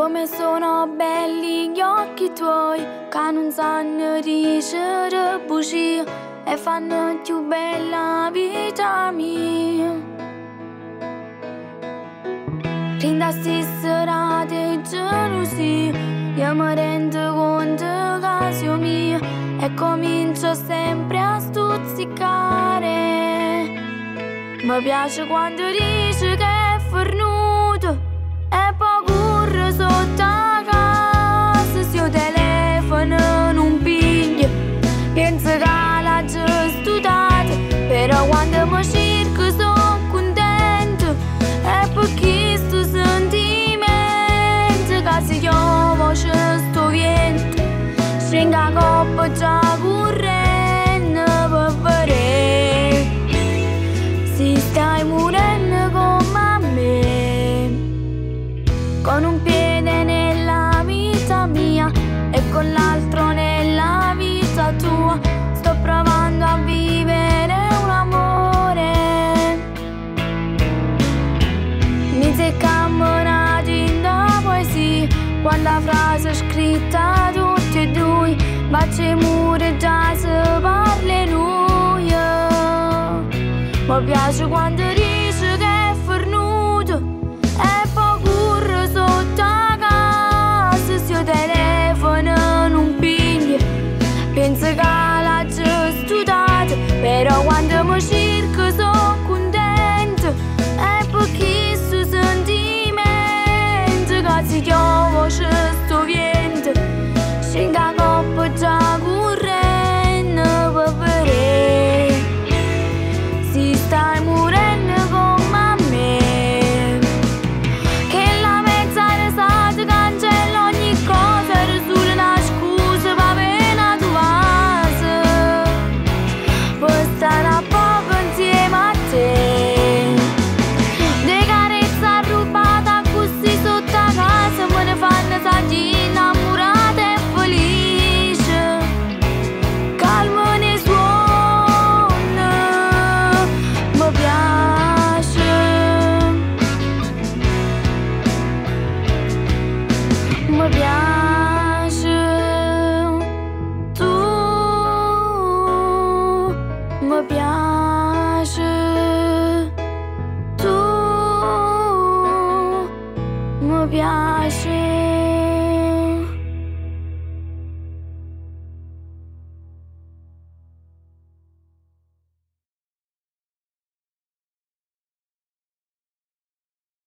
Come sono belli gli occhi tuoi Che non sanno dicere bugie E fanno più bella vita mia. Rinda stessa di gelosia Io mi rendo conto che sono mia E comincio sempre a stuzzicare. Mi piace quando dici che vivere un amore. Mi seccammo una ginda poesia Quando la frase scritta tutti e due Baci mure già se parli lui. Mi piace quando 表示